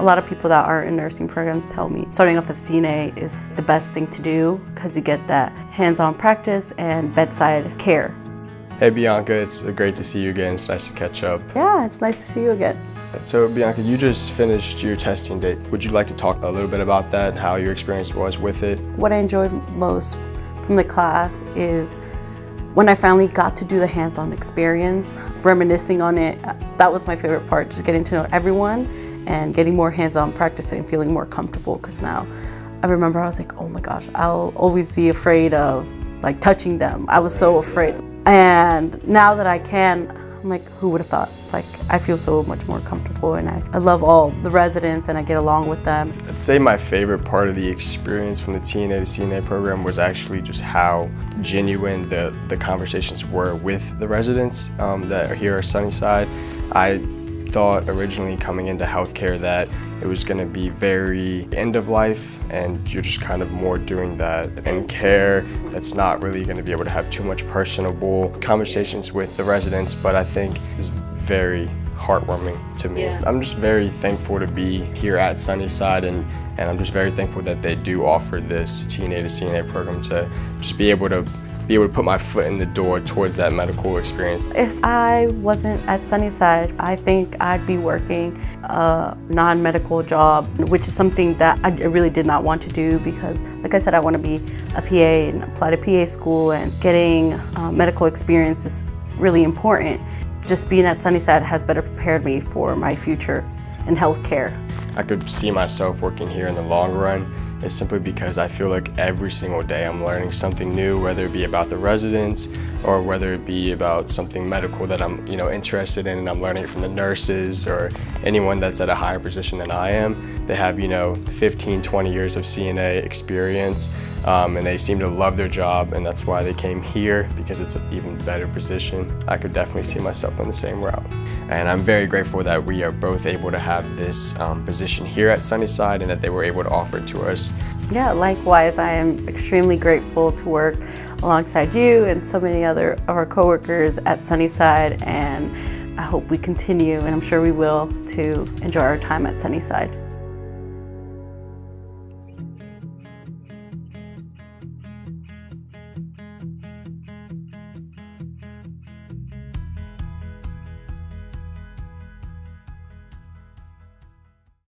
A lot of people that are in nursing programs tell me starting off as CNA is the best thing to do because you get that hands-on practice and bedside care. Hey Bianca, it's great to see you again. It's nice to catch up. Yeah, it's nice to see you again. So Bianca, you just finished your testing date. Would you like to talk a little bit about that, how your experience was with it? What I enjoyed most from the class is when I finally got to do the hands-on experience, reminiscing on it, that was my favorite part, just getting to know everyone and getting more hands-on practice and feeling more comfortable because now I remember I was like, oh my gosh, I'll always be afraid of like touching them. I was so afraid. And now that I can, I'm like, who would have thought? Like, I feel so much more comfortable and I, I love all the residents and I get along with them. I'd say my favorite part of the experience from the TNA to CNA program was actually just how genuine the, the conversations were with the residents um, that are here at Sunnyside. I thought originally coming into healthcare that it was going to be very end of life and you're just kind of more doing that and care that's not really going to be able to have too much personable conversations with the residents but I think is very heartwarming to me. Yeah. I'm just very thankful to be here at Sunnyside and, and I'm just very thankful that they do offer this TNA to CNA program to just be able to be able to put my foot in the door towards that medical experience. If I wasn't at Sunnyside, I think I'd be working a non-medical job, which is something that I really did not want to do because, like I said, I want to be a PA and apply to PA school and getting uh, medical experience is really important. Just being at Sunnyside has better prepared me for my future in healthcare. I could see myself working here in the long run is simply because I feel like every single day I'm learning something new, whether it be about the residents or whether it be about something medical that I'm you know interested in and I'm learning from the nurses or anyone that's at a higher position than I am. They have you know 15, 20 years of CNA experience um, and they seem to love their job and that's why they came here because it's an even better position. I could definitely see myself in the same route. And I'm very grateful that we are both able to have this um, position here at Sunnyside and that they were able to offer it to us. Yeah, likewise, I am extremely grateful to work alongside you and so many other of our coworkers at Sunnyside and I hope we continue and I'm sure we will to enjoy our time at Sunnyside.